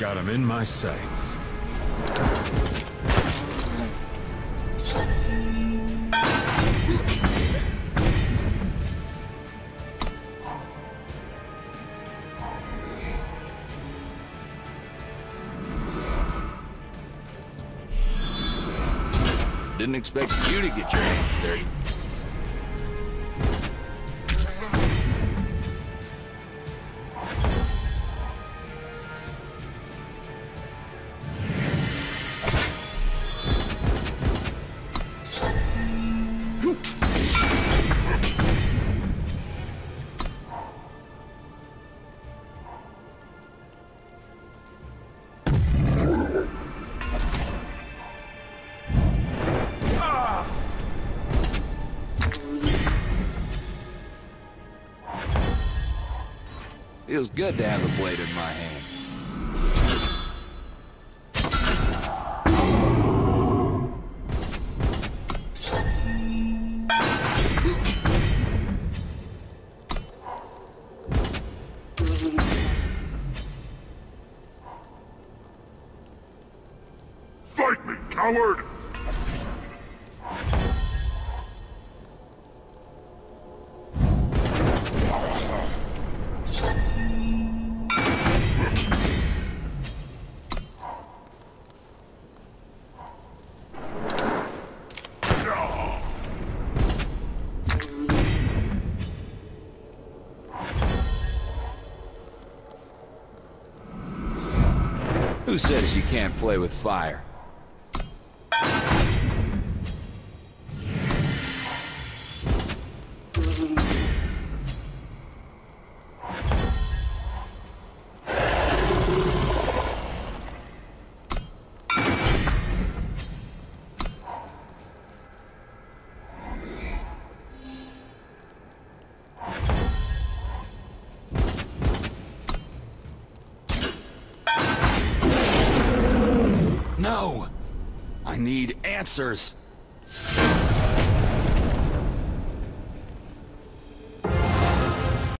Got him in my sights. Didn't expect you to get your hands dirty. Feels good to have a blade in my hand. Fight me, coward! Who says you can't play with fire? No! I need answers!